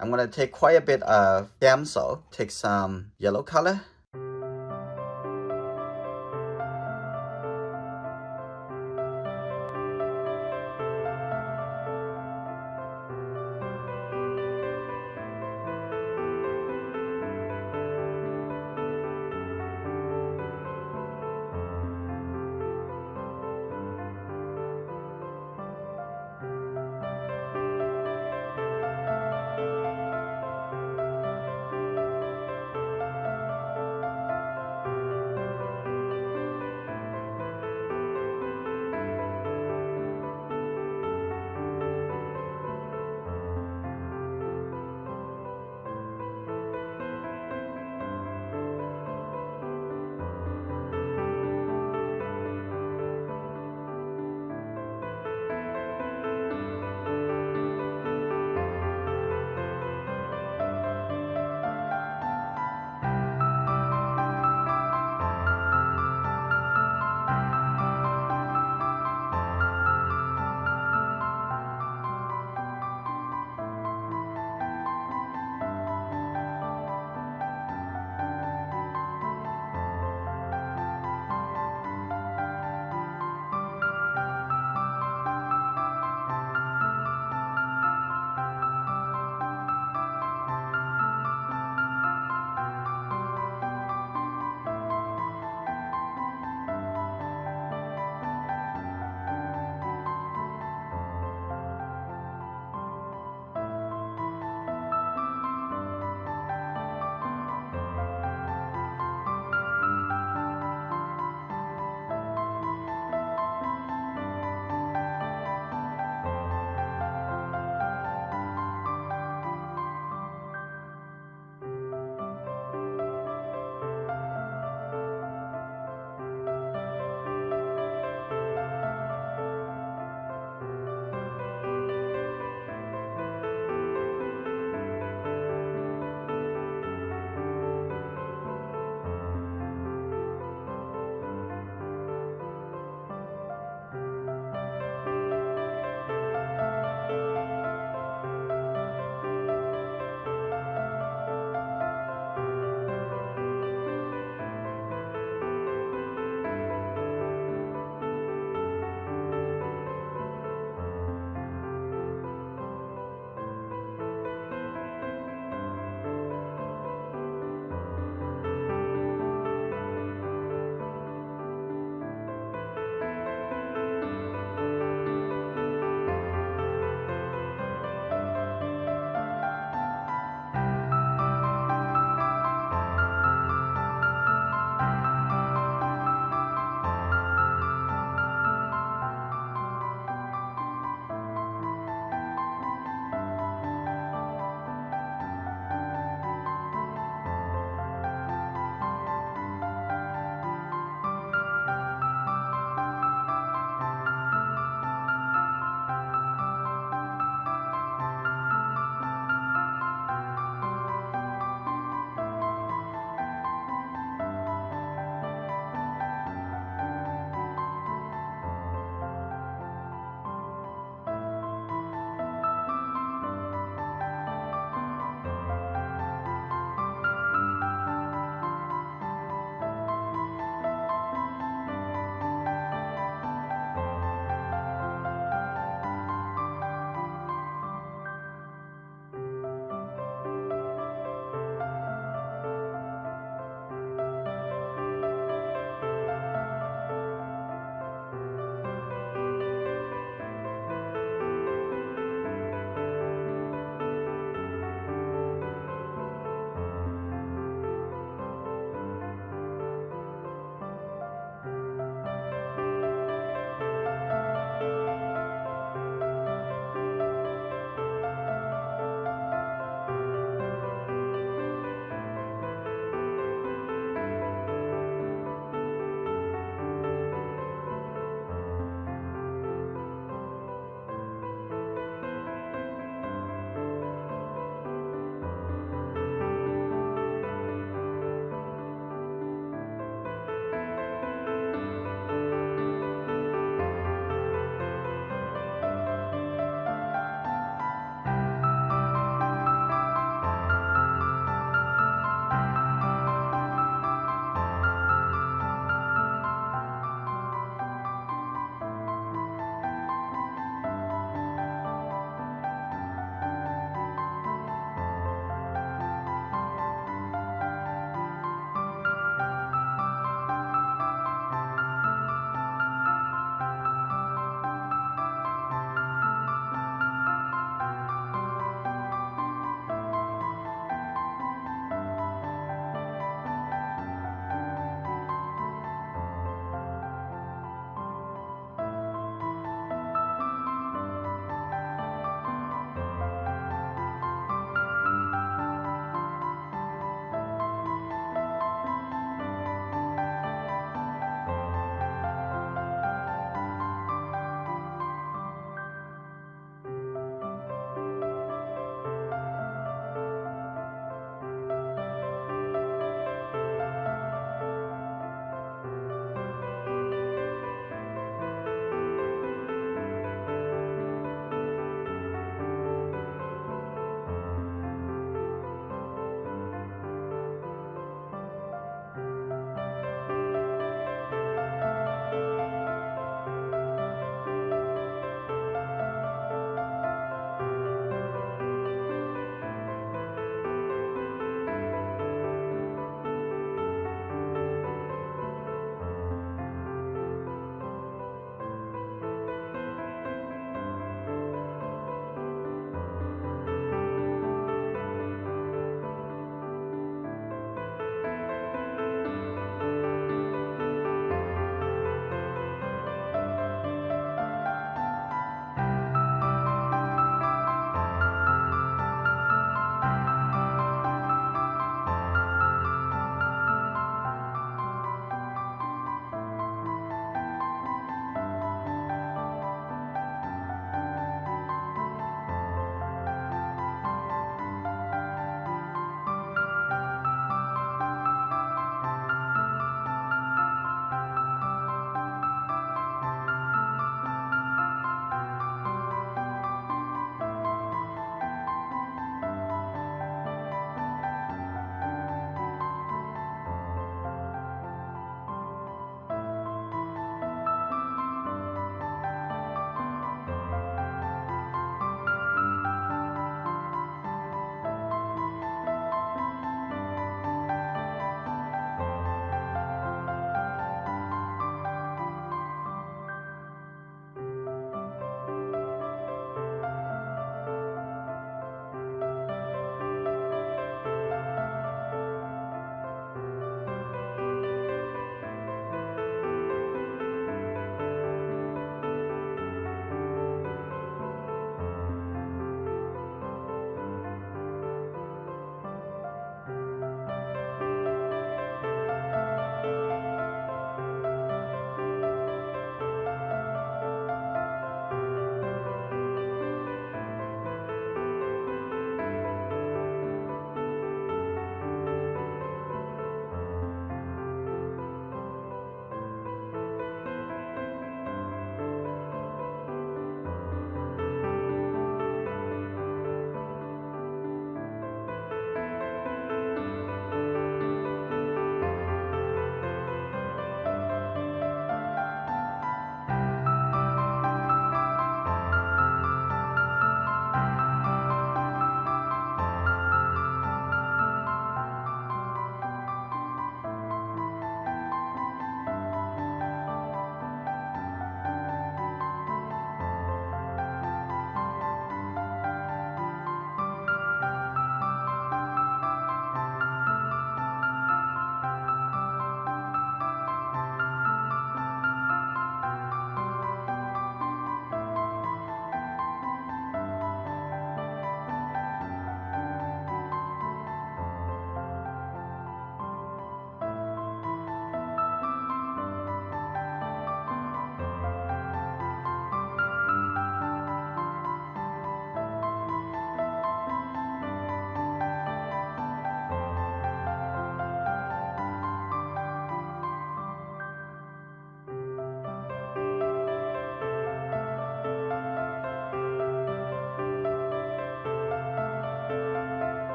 I'm gonna take quite a bit of Damsel, take some yellow color,